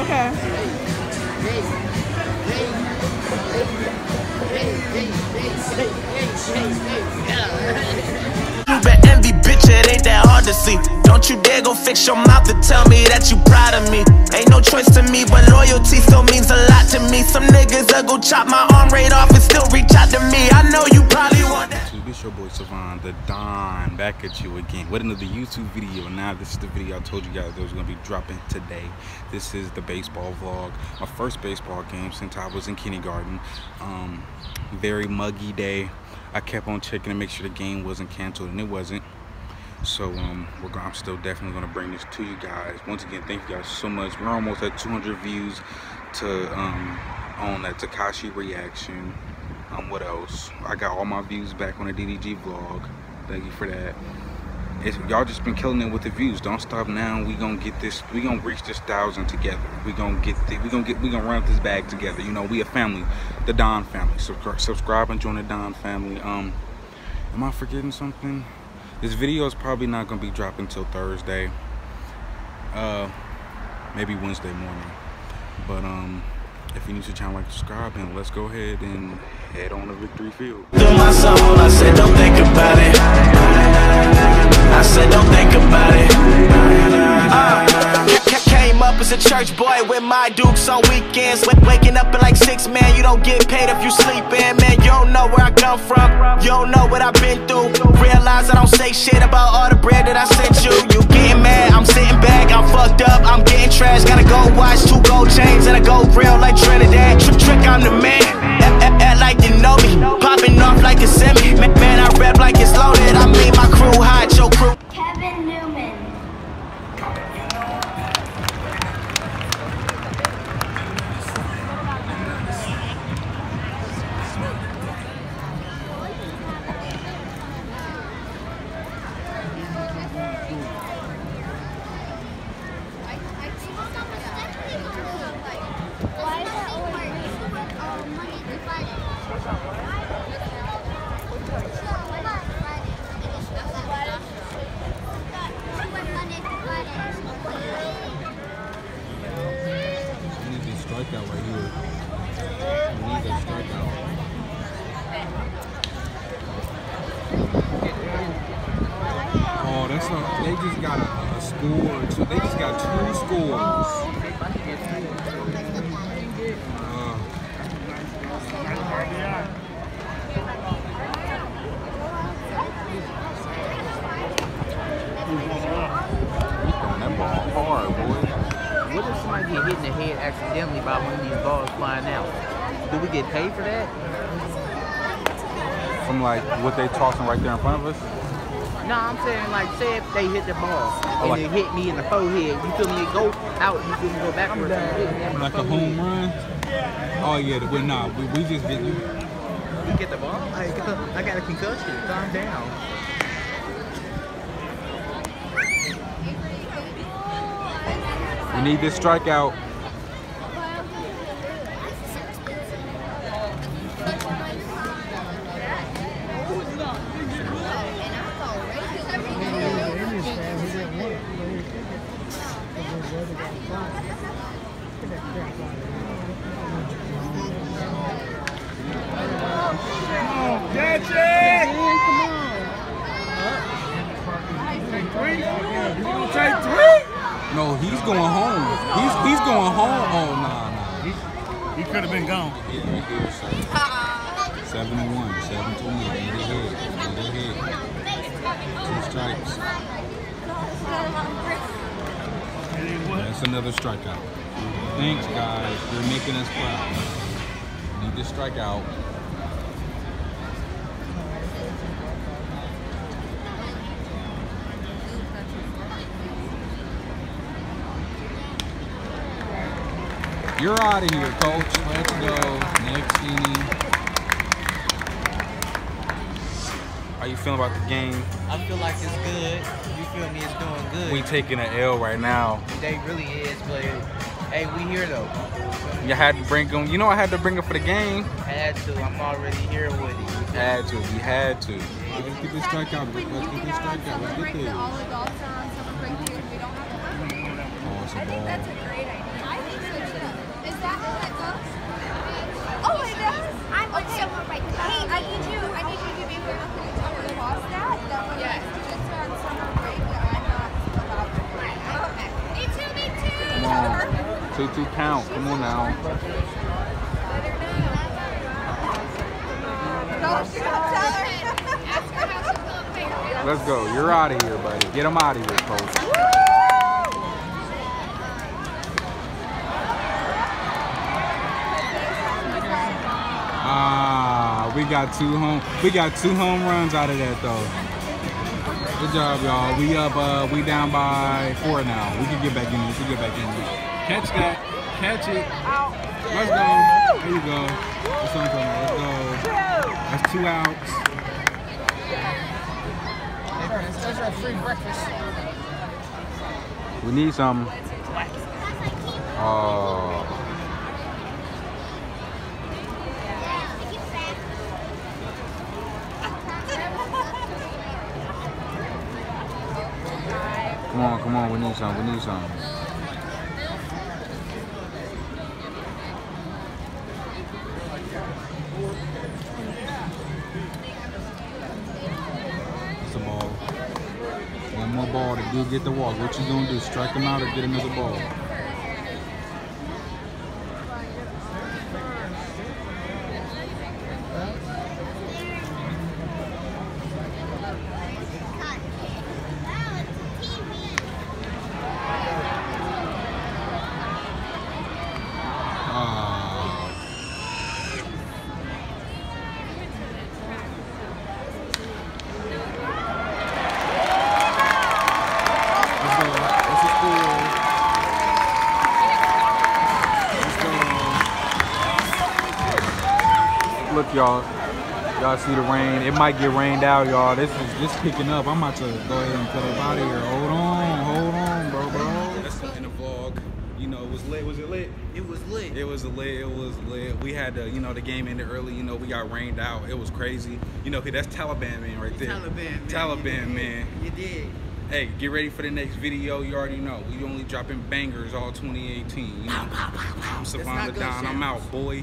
Okay. You been envy, bitch, it ain't that hard to see. Don't you dare go fix your mouth to tell me that you proud of me. Ain't no choice to me, but loyalty still means a lot to me. Some niggas that go chop my back at you again with another YouTube video. Now this is the video I told you guys that was gonna be dropping today. This is the baseball vlog, my first baseball game since I was in kindergarten. Um, very muggy day. I kept on checking to make sure the game wasn't canceled, and it wasn't. So um, we're going, I'm still definitely gonna bring this to you guys. Once again, thank you guys so much. We're almost at 200 views to um, on that Tekashi reaction. Um, what else? I got all my views back on the DDG vlog. Thank you for that. It's, y'all just been killing it with the views. Don't stop now. We gonna get this. We gonna reach this thousand together. We gonna get. The, we gonna get. We gonna run this bag together. You know, we a family, the Don family. Subscribe, subscribe and join the Don family. Um, am I forgetting something? This video is probably not gonna be dropping till Thursday. Uh, maybe Wednesday morning. But um, if you're new to channel, like, subscribe, and let's go ahead and head on to victory field. Church boy with my dukes on weekends. Wa- waking up at like six, man, you don't get paid if you sleeping, man. You don't know where I come from. You don't know what I've been through. Realize I don't say shit Oh, that's a, they just got a, a score. So they just got two scores. Get hit in the head accidentally by one of these balls flying out? Do we get paid for that? From like what they tossing right there in front of us. No, I'm saying like say if they hit the ball oh, and like- it hit me in the forehead, you feel me? It go out, you feel me? Go backwards. and hit me in my Like a home run. Oh yeah, but nah, we, we just get you. You get the ball? I, I got a concussion. Calm down. We need this strikeout. No, he's going home. He's he's going home. Oh nah nah. He could have been gone. Seven one, seven to one. Need a hit. Need a hit. Two strikes. That's another strikeout. Thanks, guys. You're making us proud. Need to strike out. You're out of here, coach. Let's go. Next inning. How you feeling about the game? I feel like it's good. You feel me? It's doing good. We taking an L right now. They really is, but hey, we here though. You had to bring them. You know I had to bring them for the game. Had to. I'm already here with it. Had to. We had to. Let's get this strikeout. Let's get this strikeout. Let's get this. Oh, it's a ball. Two two count. Come on now. Let's go. You're out of here, buddy. Get him out of here, coach. Ah, we got two home. We got two home runs out of that though. Good job, y'all. We up. Uh, we down by four now. We can get back in. We can get back in. this. Catch that. Catch it. Let's go. There you go. That's what I'm talking about. Let's go. That's two outs. Those are free breakfast. We need some. Oh. Come on, come on. We need some. We need some. It's a ball. One more ball to do get the walk. What you gonna do? Strike him out or get another ball? Ah. Let's go. That's a score. Let's go. Look, y'all. Y'all see the rain. It might get rained out, y'all. This is just picking up. I'm about to go ahead and cut up out of here. Hold on. Hold on, bro, bro. That's in the vlog. You know, it was lit. Was it lit? It was lit. It was lit. It was lit. We had the, you know, the game ended early. You know, we got rained out. It was crazy. You know, that's Taliban man right there. Taliban, man. Taliban You man. You did. Hey, get ready for the next video. You already know. We only dropping bangers all 2018. You know? I'm not Savannah good, Don. I'm out, boy.